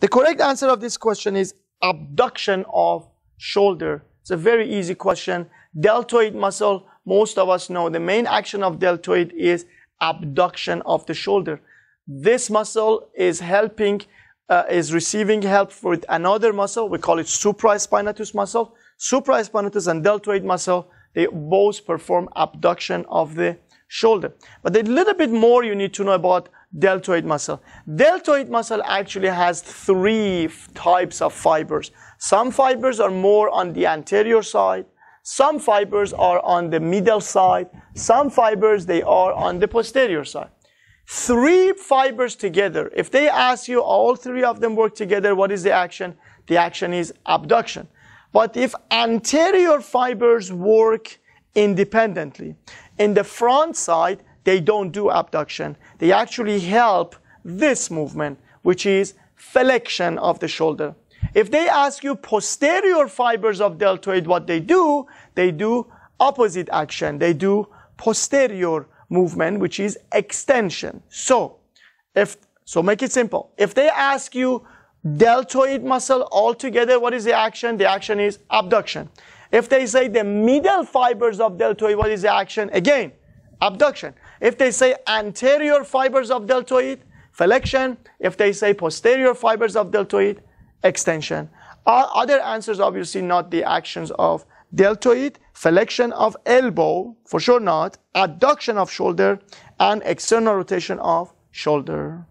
The correct answer of this question is abduction of shoulder. It's a very easy question. Deltoid muscle, most of us know the main action of deltoid is abduction of the shoulder. This muscle is helping, uh, is receiving help with another muscle. We call it supraspinatus muscle. Supraspinatus and deltoid muscle, they both perform abduction of the shoulder. But a little bit more you need to know about deltoid muscle. Deltoid muscle actually has three types of fibers. Some fibers are more on the anterior side. Some fibers are on the middle side. Some fibers, they are on the posterior side. Three fibers together. If they ask you all three of them work together, what is the action? The action is abduction. But if anterior fibers work independently, in the front side, they don't do abduction. They actually help this movement, which is flexion of the shoulder. If they ask you posterior fibers of deltoid, what they do, they do opposite action. They do posterior movement, which is extension. So, if, so make it simple. If they ask you deltoid muscle altogether, what is the action? The action is abduction. If they say the middle fibers of deltoid, what is the action? Again, abduction. If they say anterior fibers of deltoid, flexion. If they say posterior fibers of deltoid, extension. other answers obviously not the actions of deltoid, flexion of elbow, for sure not, adduction of shoulder, and external rotation of shoulder.